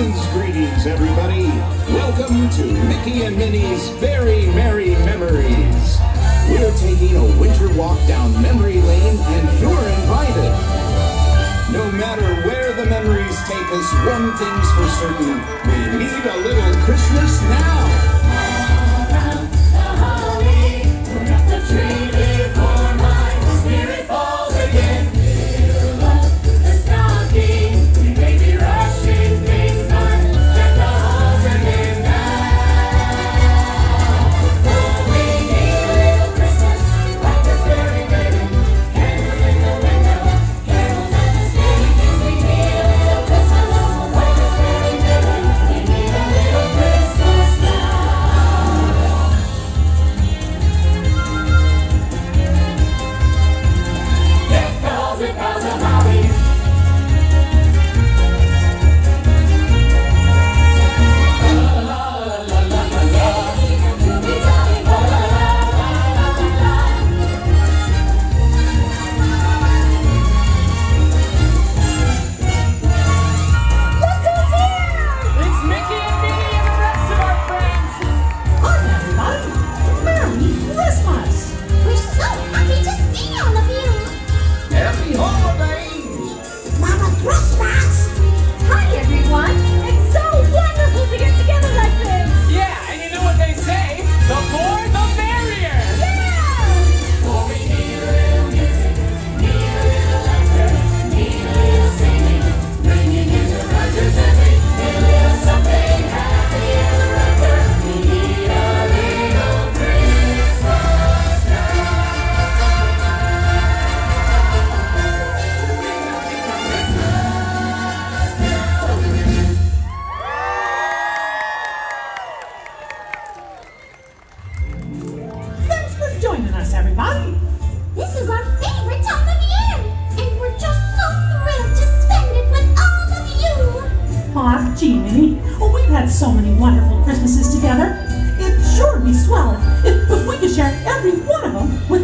Greetings, everybody. Welcome to Mickey and Minnie's Very Merry Memories. We're taking a winter walk down memory lane, and you're invited. No matter where the memories take us, one thing's for certain we need a little Christmas now. so many wonderful Christmases together. It sure would be swell if, if we could share every one of them with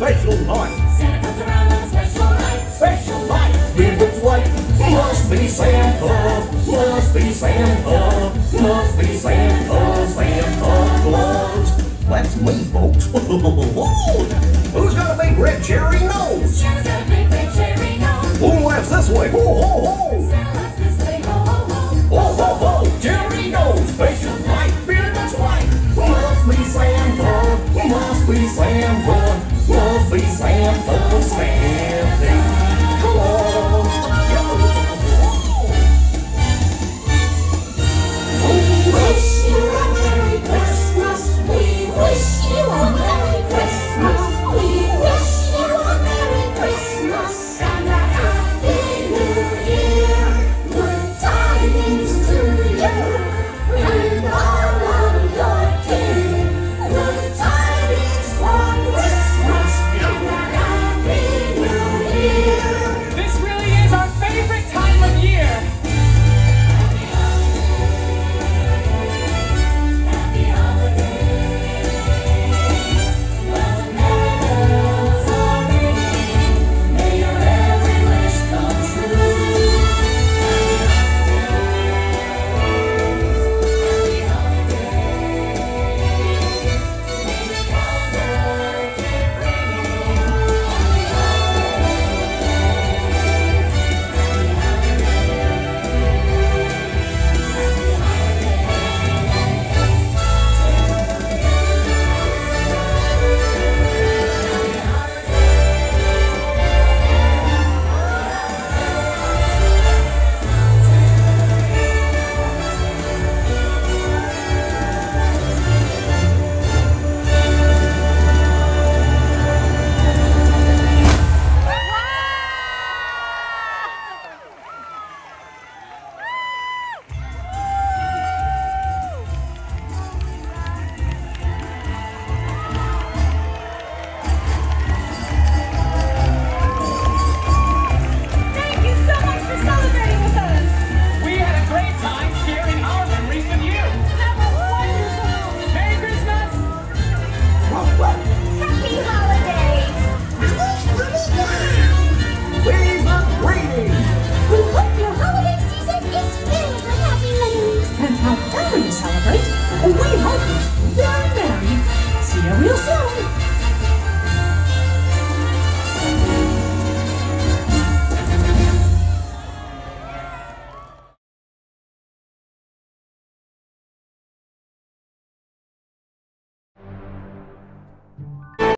special night. Santa comes around on a special night. Special looks like must be Santa. Must be Santa. Must be Santa. Santa Claus. That's me, folks. Who's got a big red cherry nose? Santa's got a big red cherry nose. Who laughs this way? Ho, ho, ho. Santa laughs this way. Ho, ho, ho. Cherry nose. Special night. Beard that's white. Must be Santa. Must be Santa.